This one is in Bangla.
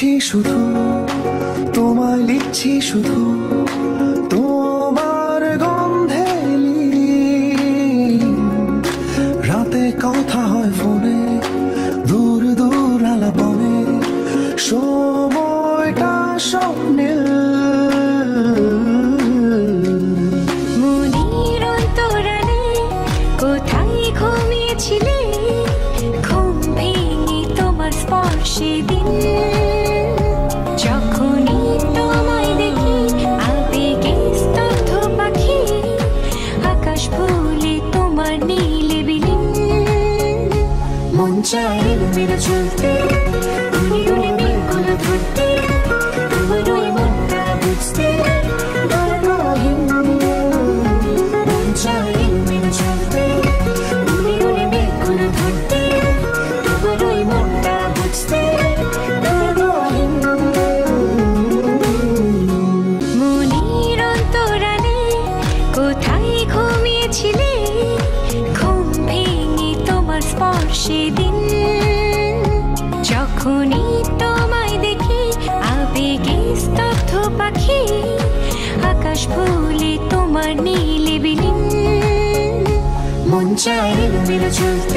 ভাবছি শুধু, তোমায় লিখছি শুধু, তোমার গন্ধে রাতে কথা হয় ফোনে, দূর দূর আলাপনে, সময়টা স্বপ্নে কোথায় ঘুমিয়েছিলে? ঘুম ভেঙে তোমার স্পর্শে দিন 驾驭你的决定，不离不弃。স্পর্শে দিন যখনই তোমায় দেখি, আবেগে স্তব্ধ পাখি, আকাশ ভুলে তোমার নীলে বিলীন, মন চায় মেরে চলতে